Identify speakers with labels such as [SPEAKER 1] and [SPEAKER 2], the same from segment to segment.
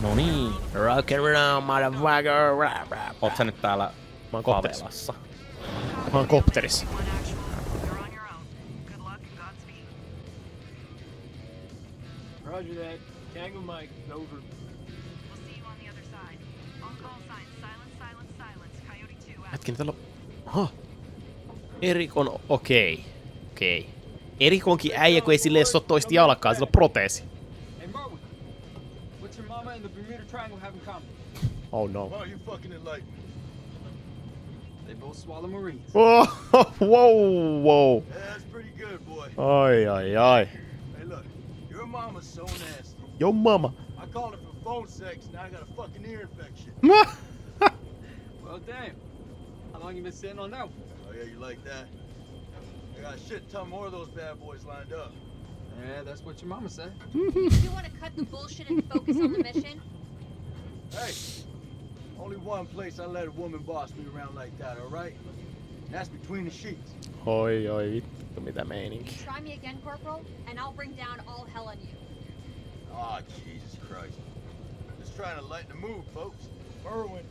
[SPEAKER 1] No niin.
[SPEAKER 2] Rock around, motherfucker. Rap, rap.
[SPEAKER 1] Oot sä nyt täällä
[SPEAKER 2] Mä oon kopterissa.
[SPEAKER 1] Pavelassa?
[SPEAKER 2] Mä oon kopterissa.
[SPEAKER 3] One action. You're on your own. Good luck and Godspeed.
[SPEAKER 4] Roger that. Tango Mike, over.
[SPEAKER 3] We'll see you on the other side. On call signs. Silence, silence, silence. Coyote 2 out.
[SPEAKER 2] Hetken, täällä on... Aha. Erikon... Okei. Okei. Erikonkin äijä, kun ei sille edes oo toista jalkaa, sillä on proteesi.
[SPEAKER 4] The Bermuda Triangle have in common?
[SPEAKER 2] Oh no.
[SPEAKER 5] Why you fucking enlighten me?
[SPEAKER 4] They both swallow Marines.
[SPEAKER 2] Oh, wow, wow.
[SPEAKER 5] Yeah, that's pretty good, boy.
[SPEAKER 2] Ai, ai, ai.
[SPEAKER 5] Hey, look, your mama's so nasty.
[SPEAKER 2] Yo mama.
[SPEAKER 5] I called her for phone sex, now I got a fucking ear infection.
[SPEAKER 4] Well, damn. How long you been sitting on that one?
[SPEAKER 5] Oh yeah, you like that? I got a shit ton more of those bad boys lined up.
[SPEAKER 4] Yeah, that's what your mama said.
[SPEAKER 6] You want to cut the bullshit and focus on the mission?
[SPEAKER 5] Hey, only one place I let a woman boss me around like that, all right? That's between the sheets.
[SPEAKER 2] Oi, oi, vittu mitä meininki.
[SPEAKER 6] Try me again, Corporal, and I'll bring down all hell on you.
[SPEAKER 5] Oh, Jesus Christ. Just trying to lighten the mood, folks.
[SPEAKER 4] Merwin,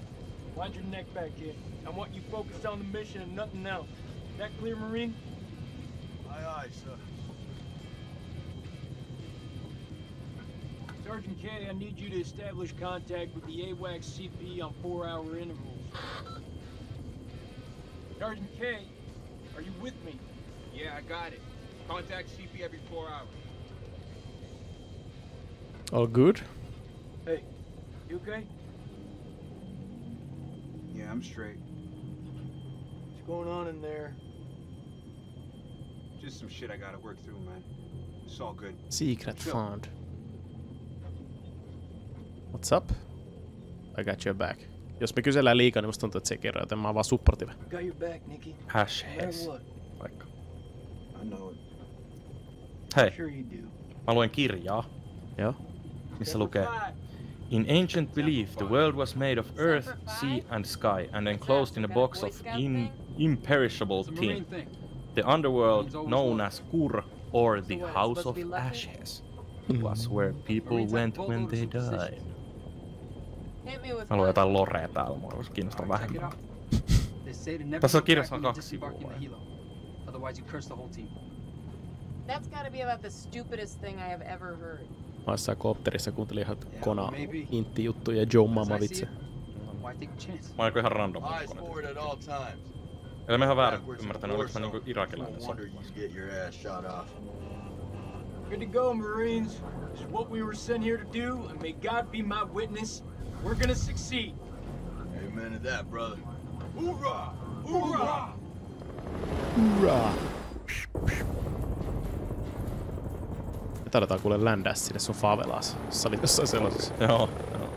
[SPEAKER 4] wind your neck back in. I want you focused on the mission and nothing else. That clear, Marine?
[SPEAKER 5] Aye, aye, sir.
[SPEAKER 4] Sergeant K, I need you to establish contact with the AWACS CP on four-hour intervals. Sergeant K, are you with me?
[SPEAKER 7] Yeah, I got it. Contact CP every four hours.
[SPEAKER 2] All good?
[SPEAKER 4] Hey, you okay?
[SPEAKER 7] Yeah, I'm straight.
[SPEAKER 4] What's going on in there?
[SPEAKER 7] Just some shit I gotta work through, man. It's all good.
[SPEAKER 2] Secret found. What's up? I got your back. Jos me kysellään liikaa, niin musta tuntuu, että se ei kerro, joten mä oon vaan supportive.
[SPEAKER 4] I got your back, Nikki. No
[SPEAKER 1] Hash Hess.
[SPEAKER 4] what.
[SPEAKER 1] Vaikka.
[SPEAKER 4] I know it.
[SPEAKER 1] Hei,
[SPEAKER 4] Sure you do.
[SPEAKER 1] mä luen kirjaa,
[SPEAKER 2] Joo.
[SPEAKER 1] missä lukee In ancient belief, the world was made of earth, sea and sky and enclosed in a box of in imperishable tin. The underworld, known as Kur or the House of Ashes, was where people went when they died. Mä luen jotain lorea täällä, mua voisi kiinnostaa vähemmän. Tässä on kirjassa on kaksi sivua.
[SPEAKER 4] the helo. Otherwise you curse the whole team.
[SPEAKER 8] That's gotta be about the stupidest thing I have ever heard.
[SPEAKER 2] Mä jossain koopterissa kuuntelin ihan kona
[SPEAKER 4] maybe.
[SPEAKER 2] intti juttuja ja Joe Mama vitsi.
[SPEAKER 1] Mä oon ihan random. Eli mä ihan väärin ymmärtänyt, oliko mä niinku irakilainen
[SPEAKER 5] No
[SPEAKER 1] sotilas.
[SPEAKER 4] Good to go, Marines. It's what we were sent here to do, and may God be my witness. We're gonna succeed.
[SPEAKER 5] Amen to that, brother. Hoorah! Hoorah!
[SPEAKER 2] Hurraa! Me taidetaan kuule ländää sinne sun favelaas. Sä olit jossain sellaisessa.
[SPEAKER 1] Joo, joo.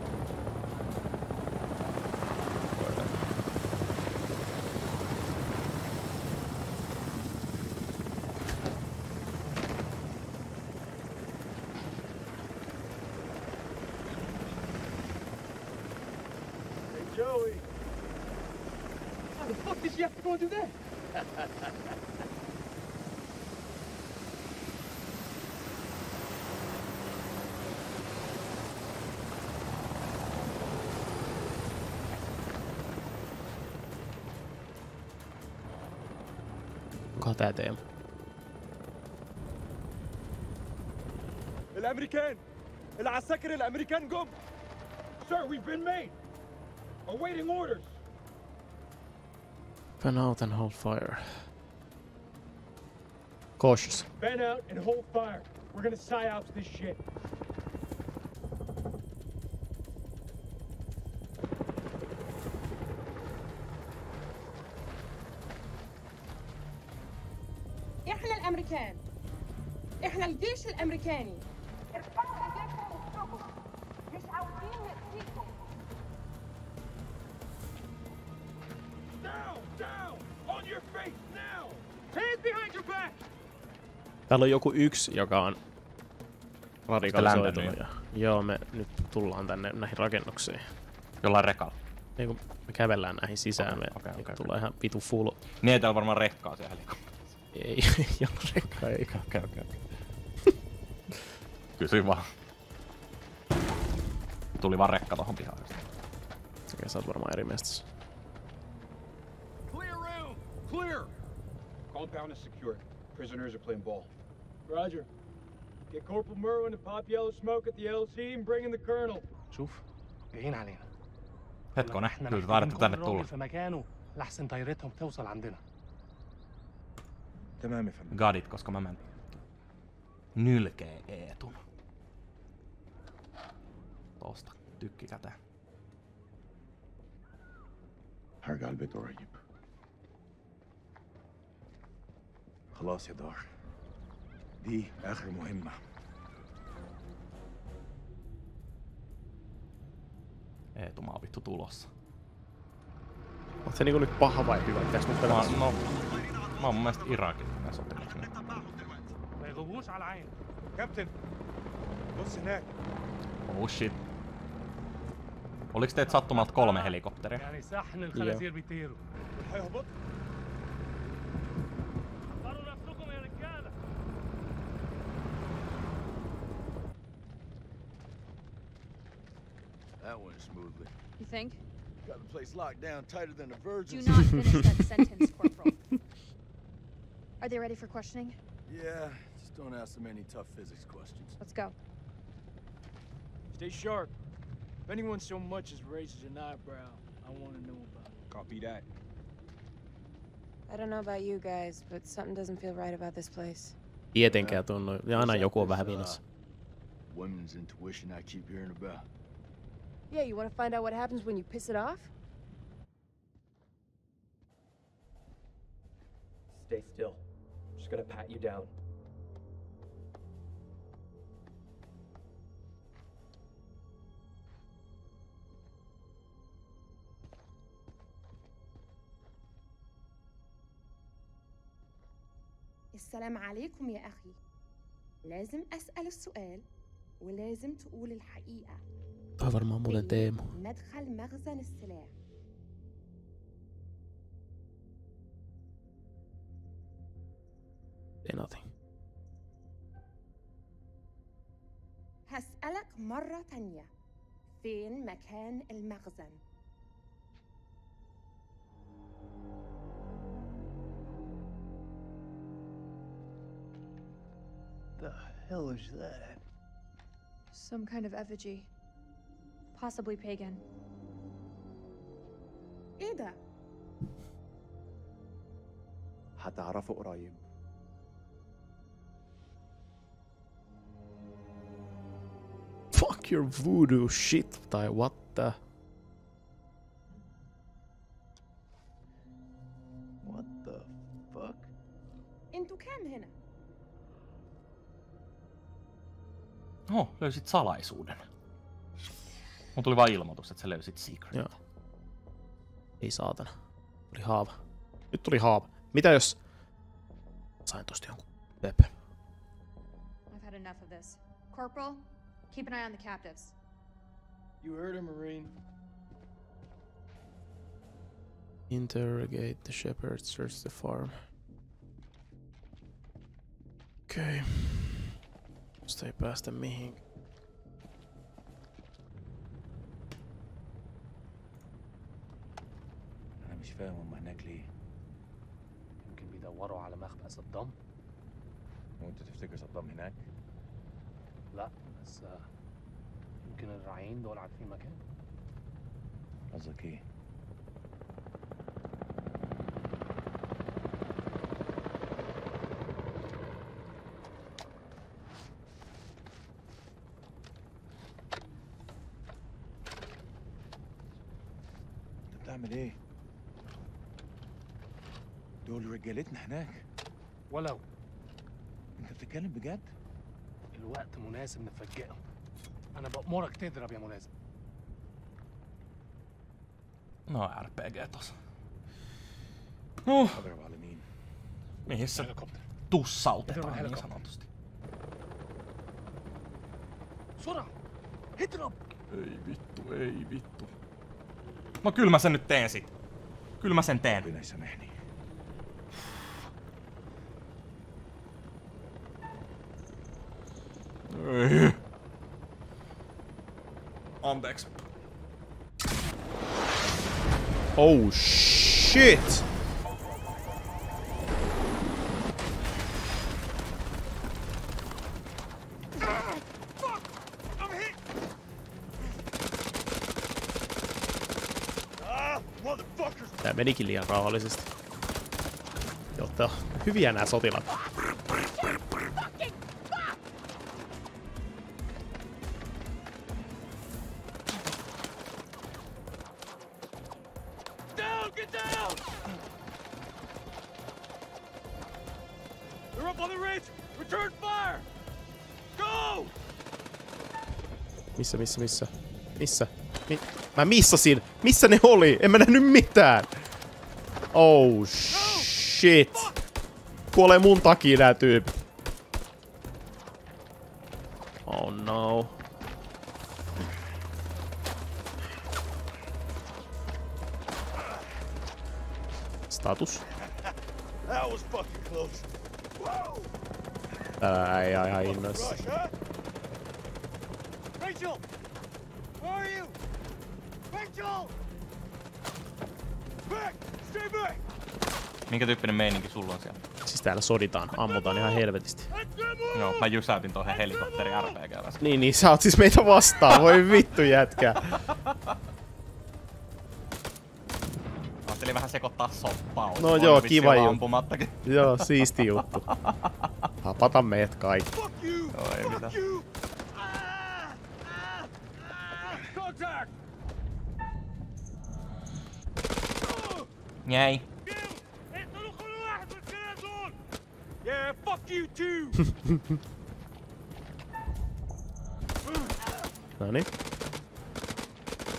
[SPEAKER 4] Hey, Joey. How the fuck did you have to go and do that?
[SPEAKER 2] Onkohan tää teema?
[SPEAKER 4] الامريكان العساكر الامريكان جم Sir, we've been made. Awaiting orders.
[SPEAKER 2] Fan out and hold fire. Cautious.
[SPEAKER 4] Fan out and hold fire. We're gonna psyops this shit. Back.
[SPEAKER 2] Täällä on joku yksi, joka on radikalisoitunut. joo, me nyt tullaan tänne näihin rakennuksiin.
[SPEAKER 1] Jollain rekalla.
[SPEAKER 2] Ei kun me kävellään näihin sisään,
[SPEAKER 1] Okei,
[SPEAKER 2] me
[SPEAKER 1] okei,
[SPEAKER 2] niinku
[SPEAKER 1] okei,
[SPEAKER 2] tullaan ihan vitu full.
[SPEAKER 1] Niin ei täällä varmaan rekkaa siellä helikopterissa.
[SPEAKER 2] Ei, ei ole rekka, ei.
[SPEAKER 1] Okei, okei, okei. Kysy vaan. Tuli vaan rekka tohon pihaan.
[SPEAKER 2] Okei, sä oot varmaan eri mestas.
[SPEAKER 9] Clear room! Clear! Compound is secure. Prisoners are playing ball.
[SPEAKER 4] Roger. Get Corporal Merwin and pop yellow smoke at the LZ and bring in the colonel.
[SPEAKER 10] شوف جايين علينا
[SPEAKER 1] Hetkonen,
[SPEAKER 10] احنا
[SPEAKER 1] kyllä
[SPEAKER 10] محتاجين
[SPEAKER 1] taidettu
[SPEAKER 10] كل
[SPEAKER 1] tänne
[SPEAKER 10] راجل
[SPEAKER 1] tulla.
[SPEAKER 10] في مكانه لحسن طيارتهم توصل عندنا
[SPEAKER 7] تمام يا فندم
[SPEAKER 1] Gadit, koska mä menen. Nylkee Eetun. Tosta, tykki käteen.
[SPEAKER 7] هرجع البيت قريب خلاص يا دار دي آخر مهمة
[SPEAKER 1] Eetu, mä oon vittu tulossa.
[SPEAKER 2] Oot se niinku nyt paha vai hyvä? Pitäis nyt
[SPEAKER 1] Mä,
[SPEAKER 2] pelata?
[SPEAKER 1] no, mä oon mun mielestä Irakin näin sopimuksena.
[SPEAKER 10] ما يغيبوش على عين
[SPEAKER 7] كابتن بص هناك
[SPEAKER 1] Oh shit. Oliko teet sattumalta kolme helikopteria?
[SPEAKER 7] That went smoothly.
[SPEAKER 6] You think?
[SPEAKER 7] Got the place locked down tighter than a virgin.
[SPEAKER 6] Do not finish that sentence, Corporal. Are they ready for questioning?
[SPEAKER 7] Yeah, just don't ask them any tough physics questions.
[SPEAKER 6] Let's go.
[SPEAKER 4] Stay sharp. If anyone so much as raises an eyebrow, I want to know about it.
[SPEAKER 9] Copy that.
[SPEAKER 8] I don't know about you guys, but something doesn't feel right about this place.
[SPEAKER 2] Tietenkään tunnu. Ja aina joku on vähän viinassa.
[SPEAKER 7] Uh, women's intuition I keep hearing about.
[SPEAKER 8] Yeah, you want to find out what happens when you piss it off?
[SPEAKER 11] Stay still. I'm just gonna pat you down.
[SPEAKER 12] السلام عليكم يا أخي. لازم أسأل السؤال ولازم تقول الحقيقة.
[SPEAKER 2] varmaan muuten Teemu.
[SPEAKER 12] ندخل مخزن السلاح.
[SPEAKER 2] Nothing.
[SPEAKER 12] هسألك مرة تانية. فين مكان المخزن؟
[SPEAKER 7] The hell is that?
[SPEAKER 6] Some kind of effigy. Possibly pagan.
[SPEAKER 12] إيه ده؟
[SPEAKER 11] هتعرفه قريب.
[SPEAKER 2] Fuck your voodoo shit. Tai what the...
[SPEAKER 1] Oho, löysit salaisuuden. Mun tuli vaan ilmoitus, että sä löysit secret.
[SPEAKER 2] Joo. Ei saatana. Tuli haava. Nyt tuli haava. Mitä jos... Sain tosta jonkun pöpön.
[SPEAKER 6] I've had enough of this. Corporal, keep an eye on the captives.
[SPEAKER 4] You heard her, Marine.
[SPEAKER 2] Interrogate the shepherd, search the farm. Okay. Ei päästä mihin.
[SPEAKER 7] أنا مش فاهم هم هناك ليه
[SPEAKER 10] يمكن بيدوروا على مخبأ صدام
[SPEAKER 7] وأنت تفتكر صدام هناك؟
[SPEAKER 10] لا بس آه، يمكن الراعيين دول عارفين مكان
[SPEAKER 7] قصدك إيه؟ هنعمل إيه؟ دول رجالتنا هناك.
[SPEAKER 10] ولو.
[SPEAKER 7] انت بتتكلم بجد؟
[SPEAKER 10] الوقت مناسب نفجئهم. أنا بأمرك تضرب يا ملازم
[SPEAKER 1] ما اعرف بقى جاتوس أوه.
[SPEAKER 7] أضرب على مين؟
[SPEAKER 1] Mihin
[SPEAKER 10] Helikopter.
[SPEAKER 1] tussa
[SPEAKER 10] otetaan
[SPEAKER 1] niin sanotusti?
[SPEAKER 10] بسرعة اضرب.
[SPEAKER 1] أي بيتو أي بيتو. No kyllä mä sen nyt teen sit. Kyllä mä sen teen.
[SPEAKER 7] Näissä
[SPEAKER 1] meni. Anteeksi.
[SPEAKER 2] Oh shit! Menikin liian rauhallisesti. Jotta hyviä nämä!
[SPEAKER 4] Go!
[SPEAKER 2] Missä, missä, missä? Missä? Mi mä missasin! Missä ne oli? En mä nähnyt mitään! Oh shit! Kuolee mun takia nää tyypit. Oh no. Status. Tää ei ihan innoissa.
[SPEAKER 7] Rachel! Where are you? Rachel! Back!
[SPEAKER 1] Minkä tyyppinen meininki sulla on siellä?
[SPEAKER 2] Siis täällä soditaan, ammutaan ihan helvetisti.
[SPEAKER 1] Joo, mä jysäytin tuohon helikopteri RPGllä.
[SPEAKER 2] Niin, niin, sä oot siis meitä vastaan. Voi vittu jätkä.
[SPEAKER 1] Ajattelin vähän sekoittaa soppaa.
[SPEAKER 2] No joo, kiva juttu. Joo, siisti juttu. Hapata meidät kaikki.
[SPEAKER 1] Joo, ei mitään.
[SPEAKER 4] Contact!
[SPEAKER 1] Jäi.
[SPEAKER 4] Yeah, fuck you too!
[SPEAKER 2] Noniin.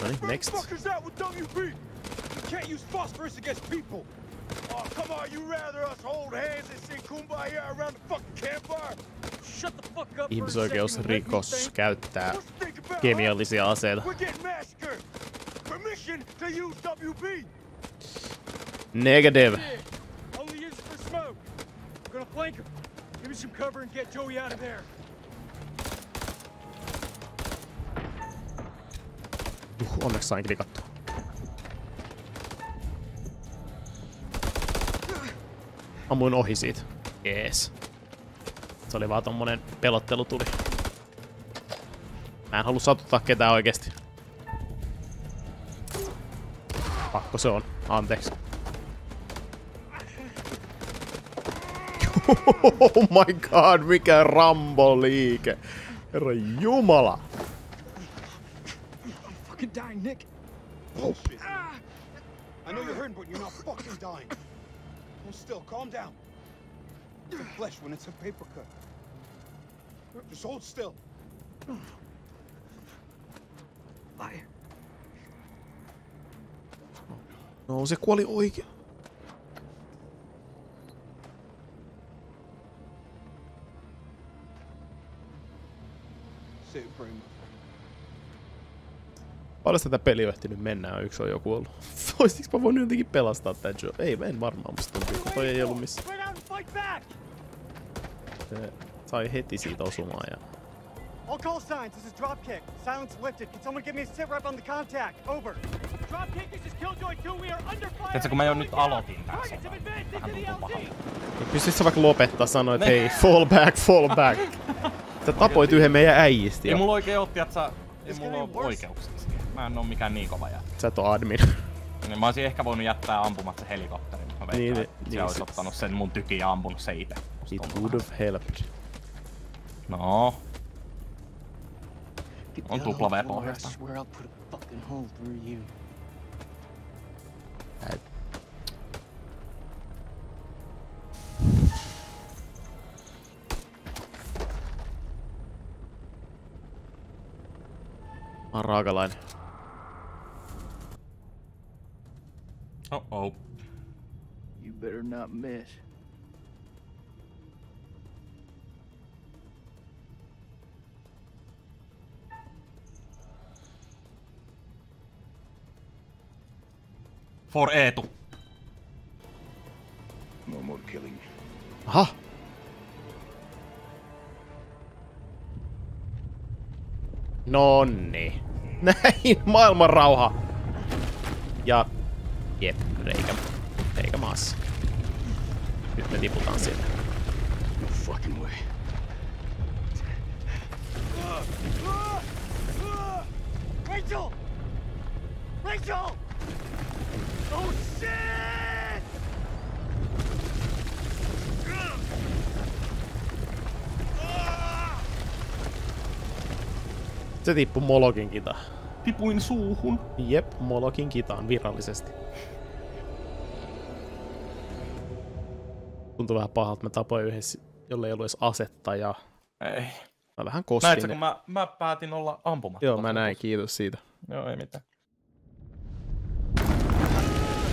[SPEAKER 2] Noniin, next.
[SPEAKER 7] Fuckers out with WP! You can't use phosphorus against people! Oh, come on, you rather us hold hands and sing kumbaya around the fucking campfire?
[SPEAKER 4] Shut the fuck up for a
[SPEAKER 2] Ihmisoikeusrikos käyttää kemiallisia aseita.
[SPEAKER 7] We're getting massacred! Permission to use WP!
[SPEAKER 2] Negative.
[SPEAKER 4] Only use it for smoke. We're gonna flank him. Give me some cover and get Joey out of there.
[SPEAKER 2] Uh, onneksi sain klikattua. Ammuin ohi siitä. Jees. Se oli vaan tommonen pelottelu tuli. Mä en halua satuttaa ketään oikeesti. Pakko se on. Anteeksi. Oh my god, mikä Rambo-liike. Herra Jumala.
[SPEAKER 4] Fucking dying, Nick.
[SPEAKER 7] Bullshit. I know you're hurting, but you're not fucking dying. Hold still, calm down. It's a flesh when it's a paper cut. Just hold still.
[SPEAKER 4] Fire.
[SPEAKER 2] No se kuoli oikein. Paljon tätä peliä on ehtinyt mennä, yksi on jo kuollut. Oistiks mä voinut jotenkin pelastaa tän Joe? Ei, en varmaan musta tuntuu, kun toi ei ollut missä. Se sai heti siitä osumaan ja...
[SPEAKER 13] All call signs, this is Dropkick. Silence lifted. Can someone give me a sit rep on the contact? Over.
[SPEAKER 4] Dropkick, this is Killjoy 2. We are under fire.
[SPEAKER 1] Tiedätkö, kun mä jo nyt aloitin
[SPEAKER 4] advanced
[SPEAKER 1] Vähän
[SPEAKER 4] into the
[SPEAKER 1] tuntuu
[SPEAKER 4] LZ.
[SPEAKER 1] pahalta.
[SPEAKER 2] Pystyt sä vaikka lopettaa sanoa, että hei, fall back, fall back. Sä tapoit yhden meidän äijistä
[SPEAKER 1] Ei mulla oikein otti, että sä... Ei mulla oo oikeuksia siihen. Mä en oo mikään niin kova jätkä.
[SPEAKER 2] Sä et oo admin.
[SPEAKER 1] Niin Mä olisin ehkä voinut jättää ampumatta se helikopteri. Mä veikkaan,
[SPEAKER 2] Niin,
[SPEAKER 1] että
[SPEAKER 2] niin,
[SPEAKER 1] se olisi
[SPEAKER 2] sit-
[SPEAKER 1] ottanut sen mun tykin ja ampunut se itse.
[SPEAKER 2] It would have helped.
[SPEAKER 1] No. On tupla V pohjasta.
[SPEAKER 10] swear
[SPEAKER 2] oon raakalainen.
[SPEAKER 1] Oh oh.
[SPEAKER 10] You better not miss.
[SPEAKER 1] For Eetu.
[SPEAKER 7] No more killing.
[SPEAKER 2] Aha! Nonni. Näin, maailman rauha. Ja, jep, reikä, reikä maassa. Nyt me tiputaan sieltä.
[SPEAKER 7] No fucking way.
[SPEAKER 13] Rachel! Rachel! Oh shit!
[SPEAKER 2] Se tippui Molokin kita.
[SPEAKER 1] Tipuin suuhun.
[SPEAKER 2] Jep, Molokin kitaan virallisesti. Tuntuu vähän pahalta, me tapoin yhdessä, jolle ei ollut edes asetta ja...
[SPEAKER 1] Ei.
[SPEAKER 2] Mä vähän koskin.
[SPEAKER 1] Näitkö, kun mä, mä päätin olla ampumatta?
[SPEAKER 2] Joo, mä näin, kiitos siitä.
[SPEAKER 1] Joo, ei mitään.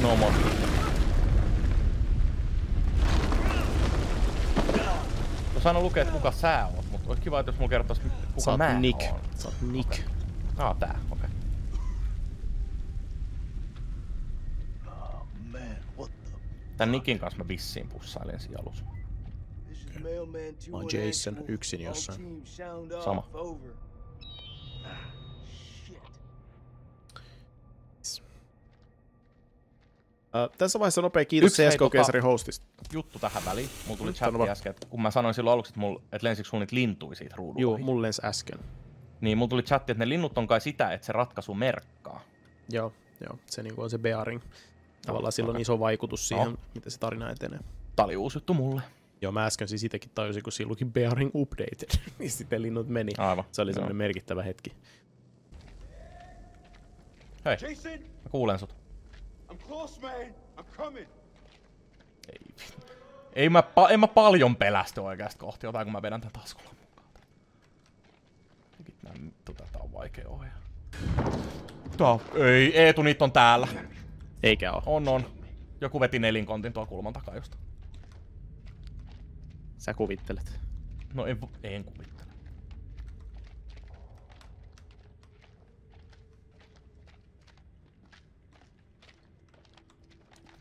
[SPEAKER 1] No more. Tuossa aina lukee, että kuka sä oot, mutta olisi kiva, että jos mulla kertois, kuka
[SPEAKER 2] Sä oot
[SPEAKER 1] mä
[SPEAKER 2] Nick.
[SPEAKER 1] oon.
[SPEAKER 2] Sä oot Nick.
[SPEAKER 1] Okay. Ah, tää, okei. Okay. Tän Nickin kanssa mä vissiin pussailin siinä alussa.
[SPEAKER 2] Mä oon Jason yksin jossain.
[SPEAKER 1] Sama.
[SPEAKER 2] Uh, tässä vaiheessa nopea kiitos CSGO
[SPEAKER 1] tota-
[SPEAKER 2] hostista.
[SPEAKER 1] Juttu tähän väliin. Mulla tuli chatti
[SPEAKER 2] vaan.
[SPEAKER 1] äsken, että kun mä sanoin silloin aluksi, että, mulla, että lensikö sulla niitä lintuja siitä ruudun
[SPEAKER 2] Juu,
[SPEAKER 1] ohi.
[SPEAKER 2] mulla lensi äsken.
[SPEAKER 1] Niin, mulla tuli chatti, että ne linnut on kai sitä, että se ratkaisu merkkaa.
[SPEAKER 2] Joo, joo. Se niinku on se bearing. Tavallaan
[SPEAKER 1] Joo,
[SPEAKER 2] sillä on iso vaikutus siihen,
[SPEAKER 1] No.
[SPEAKER 2] miten se tarina etenee.
[SPEAKER 1] Tää oli uusi juttu mulle.
[SPEAKER 2] Joo, mä äsken siis itsekin tajusin, kun siinä luki bearing updated, niin sitten linnut meni.
[SPEAKER 1] Aivan.
[SPEAKER 2] Se oli
[SPEAKER 1] joo.
[SPEAKER 2] semmoinen merkittävä hetki.
[SPEAKER 1] Hei,
[SPEAKER 7] Jason,
[SPEAKER 1] mä kuulen sut.
[SPEAKER 7] I'm close, man. I'm coming.
[SPEAKER 1] Ei mä, pa- en mä paljon pelästy oikeasti kohti jotain, kun mä vedän tän taskulla mukaan. Nää vittu, tätä on vaikea ohjaa. Tää on... Ei, Eetu, niitä on täällä.
[SPEAKER 2] Eikä oo.
[SPEAKER 1] On, on. Joku veti nelinkontin tuolla kulman takaa just.
[SPEAKER 2] Sä kuvittelet.
[SPEAKER 1] No en, en kuvittele.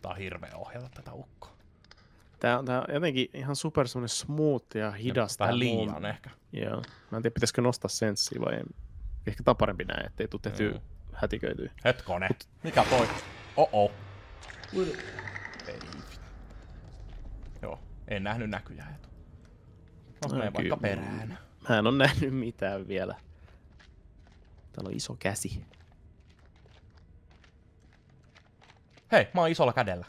[SPEAKER 1] Tää on hirveä ohjata tätä ukkoa.
[SPEAKER 2] Tää on, tää on jotenkin ihan super semmonen smooth ja hidas.
[SPEAKER 1] Vähän liian
[SPEAKER 2] muun-
[SPEAKER 1] ehkä.
[SPEAKER 2] Joo. Mä en tiedä, pitäisikö nostaa senssiä vai. Ehkä tää parempi näin, ettei tuu tehtyä
[SPEAKER 1] Mm.
[SPEAKER 2] hätiköityä.
[SPEAKER 1] Hetkone. Mikä toi? Oh-oh. Ei. Joo, en nähnyt näkyjä. Eetu. No,
[SPEAKER 2] No
[SPEAKER 1] vaikka
[SPEAKER 2] kyllä.
[SPEAKER 1] perään.
[SPEAKER 2] Mä en oo nähnyt mitään vielä. Täällä on iso käsi.
[SPEAKER 1] Hei, mä oon isolla kädellä.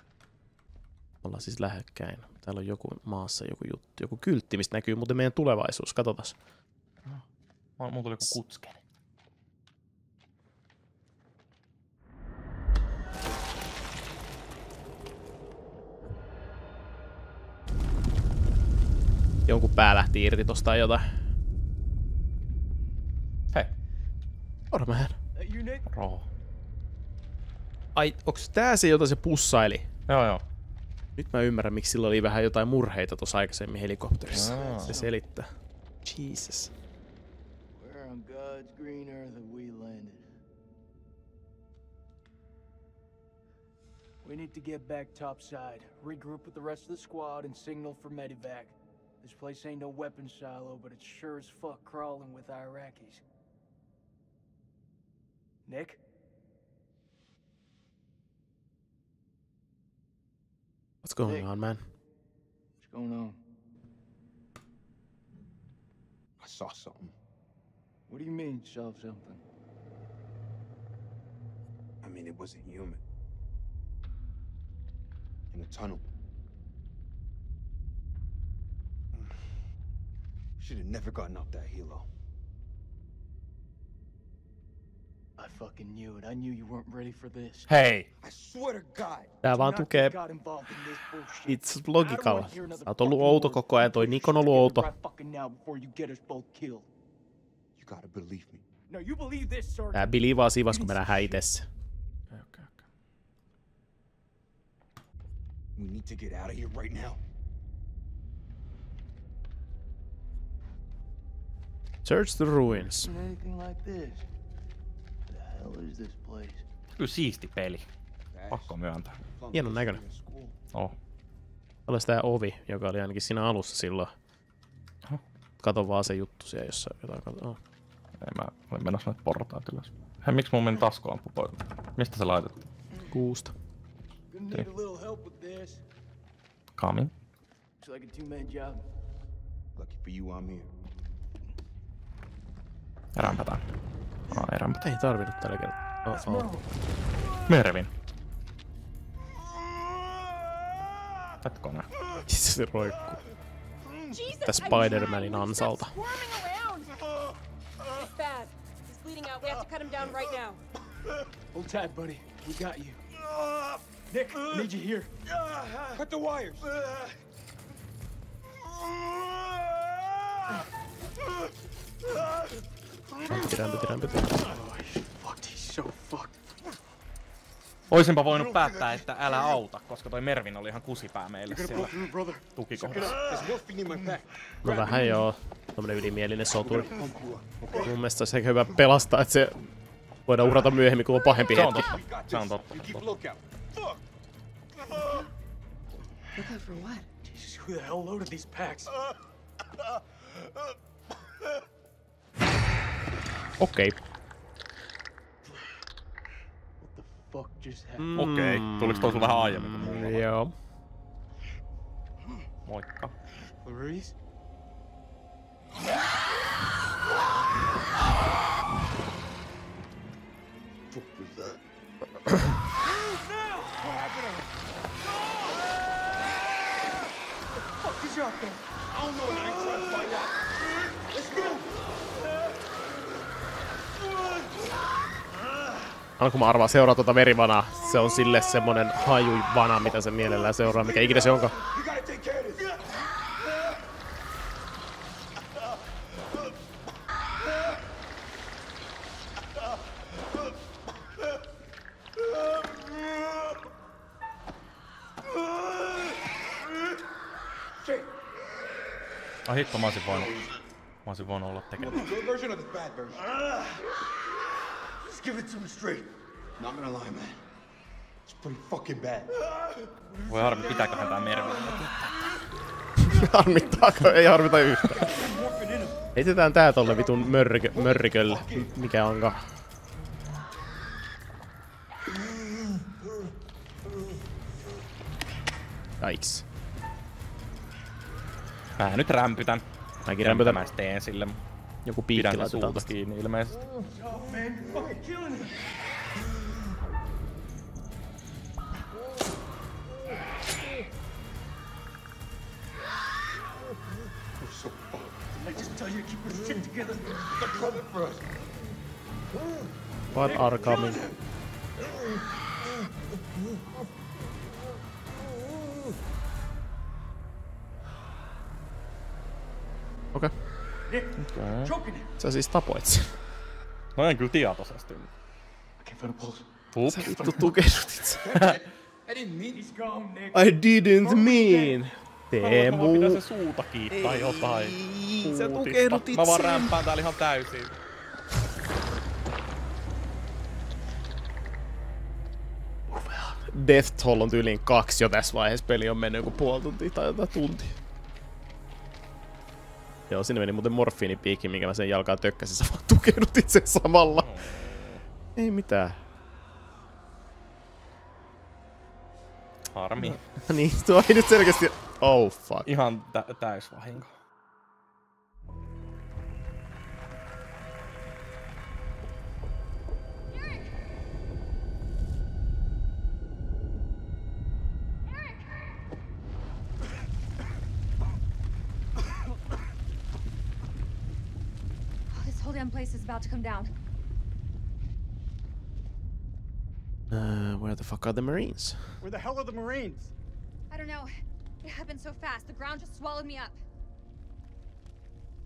[SPEAKER 2] Ollaan siis lähekkäin. Täällä on joku maassa joku juttu, joku kyltti, mistä näkyy muuten meidän tulevaisuus. Katsotaan.
[SPEAKER 1] Mä- Mulla tuli joku kutskeni.
[SPEAKER 2] Jonkun pää lähti irti tosta tai jotain.
[SPEAKER 1] Hei. Roho.
[SPEAKER 2] Ai, onks tää se, jota se pussaili?
[SPEAKER 1] Joo, joo.
[SPEAKER 2] Nyt mä ymmärrän, miksi sillä oli vähän jotain murheita tuossa aikaisemmin helikopterissa.
[SPEAKER 4] Aa.
[SPEAKER 2] Se selittää. Jesus.
[SPEAKER 4] Where on God's green earth have we landed? We need to get back topside, regroup with the rest of the squad, and signal for medevac. This place ain't no weapons silo, but it's sure as fuck crawling with Iraqis. Nick?
[SPEAKER 2] What's going
[SPEAKER 4] Nick.
[SPEAKER 2] on, man?
[SPEAKER 4] What's going on?
[SPEAKER 7] I saw something.
[SPEAKER 4] What do you mean, saw something?
[SPEAKER 7] I mean, it wasn't human. In a tunnel. Should have never gotten up that helo.
[SPEAKER 4] I fucking knew it. I knew you weren't ready for this.
[SPEAKER 1] Hei.
[SPEAKER 7] I swear to God.
[SPEAKER 2] Tää vaan tukee
[SPEAKER 4] Got involved in this bullshit.
[SPEAKER 2] itse logikalla.
[SPEAKER 4] I don't wanna hear another
[SPEAKER 2] Sä oot ollut
[SPEAKER 4] fucking
[SPEAKER 2] outo
[SPEAKER 4] word.
[SPEAKER 2] koko ajan, toi
[SPEAKER 4] Get
[SPEAKER 2] Nikon
[SPEAKER 4] your
[SPEAKER 2] on ollut
[SPEAKER 4] shit together
[SPEAKER 2] outo.
[SPEAKER 4] right fucking now before you get us both killed.
[SPEAKER 7] You gotta believe me.
[SPEAKER 4] No, you believe this, Sergeant.
[SPEAKER 2] Tää biliivaa siinä vaiheessa, kun me nähdään itessä.
[SPEAKER 7] We need to get out of here right now.
[SPEAKER 2] Search the ruins.
[SPEAKER 4] Seen anything like this? The hell is this place?
[SPEAKER 1] Kyllä siisti peli. Pakko myöntää.
[SPEAKER 2] Hienon näköinen.
[SPEAKER 1] Oh.
[SPEAKER 2] Olisi tää ovi, joka oli ainakin siinä alussa silloin. Kato vaan se juttu siellä, jossa jotain kato. Oh.
[SPEAKER 1] Ei mä olen menossa noita portaat ylös. Hei, miksi mulla meni taskulamppu pois? Mistä se laitettiin?
[SPEAKER 2] Kuusta.
[SPEAKER 1] Coming.
[SPEAKER 4] Looks like a two-man job.
[SPEAKER 7] Lucky for you, I'm here.
[SPEAKER 1] Rämpätään. Ah, ei rämpätä.
[SPEAKER 2] Ei tarvinnut tällä kertaa. Oh, oh.
[SPEAKER 1] Mervin.
[SPEAKER 2] Missä se roikkuu? Tää Spider-Manin ansalta.
[SPEAKER 8] It's bad. He's bleeding out. We have to cut him down right now.
[SPEAKER 4] Hold tight, buddy. We got you. Nick, I need you here.
[SPEAKER 7] Cut the wires.
[SPEAKER 1] Oisinpa voinut päättää, että älä auta, koska toi Mervin oli ihan kusipää meille siellä tukikohdassa.
[SPEAKER 2] No vähän joo. Tommonen ylimielinen soturi. Mun mielestä ehkä hyvä pelastaa, että se voidaan uhrata myöhemmin, kun on pahempi
[SPEAKER 1] Se on
[SPEAKER 2] hetki.
[SPEAKER 1] totta. Se on totta.
[SPEAKER 7] You keep lookout. Fuck!
[SPEAKER 12] Lookout for what?
[SPEAKER 4] Jesus, who the hell loaded these packs?
[SPEAKER 2] Okei.
[SPEAKER 4] Happened?
[SPEAKER 1] Okei, tuliko toi sun vähän aiemmin kuin mulla?
[SPEAKER 2] Mm, Joo.
[SPEAKER 1] Moikka.
[SPEAKER 4] Clarice?
[SPEAKER 7] Fuck is out there?
[SPEAKER 2] Aina kun mä arvaan seuraa tuota verivanaa, se on sille semmonen hajuvana, mitä se mielellään seuraa, mikä ikinä se onkaan.
[SPEAKER 1] Ai hitto, mä olisin voinut, mä olisin voinut olla tekemättä.
[SPEAKER 7] Good version or the bad version? Just give it to me straight. Not gonna lie, man. It's pretty fucking bad.
[SPEAKER 1] Voi harmi, pitääköhän tää Mervin.
[SPEAKER 2] Harmittaako? Ei harmita yhtään. Heitetään tää tolle vitun mörkö, mörrikölle. M- Mikä onka? Jaiks.
[SPEAKER 1] Mä nyt rämpytän.
[SPEAKER 2] Mäkin rämpytän.
[SPEAKER 1] Mä teen sille.
[SPEAKER 2] Joku piikki laitetaan
[SPEAKER 1] suuta
[SPEAKER 2] tosta.
[SPEAKER 1] kiinni ilmeisesti.
[SPEAKER 2] What are coming? Okei.
[SPEAKER 4] Him.
[SPEAKER 2] Sä siis tapoit sen.
[SPEAKER 1] No en kyllä tietoisesti. Pup.
[SPEAKER 2] Sä vittu tukehdutit sen.
[SPEAKER 7] I didn't mean.
[SPEAKER 2] Teemu.
[SPEAKER 1] Mä pidän sen suuta kiinni tai jotain.
[SPEAKER 2] sä
[SPEAKER 1] Puutista.
[SPEAKER 2] tukehdutit
[SPEAKER 1] Mä vaan rämpään täällä ihan täysin.
[SPEAKER 2] Death Toll on tyyliin kaksi jo tässä vaiheessa. Peli on mennyt joku puoli tuntia tai jotain tuntia. Joo, sinne meni muuten morfiinipiikki, minkä mä sen jalkaa tökkäsin. Sä vaan tukehdutit sen samalla. Ei mitään.
[SPEAKER 1] Harmi.
[SPEAKER 2] niin, tuo ei nyt selkeästi... Oh fuck.
[SPEAKER 1] Ihan tä- täys
[SPEAKER 6] place is about to come down.
[SPEAKER 2] Uh, where the fuck are the Marines?
[SPEAKER 13] Where the hell are the Marines?
[SPEAKER 6] I don't know. It happened so fast. The ground just swallowed me up.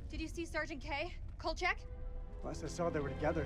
[SPEAKER 6] Did you see Sergeant K? Kolchak?
[SPEAKER 13] Last I saw, they were together.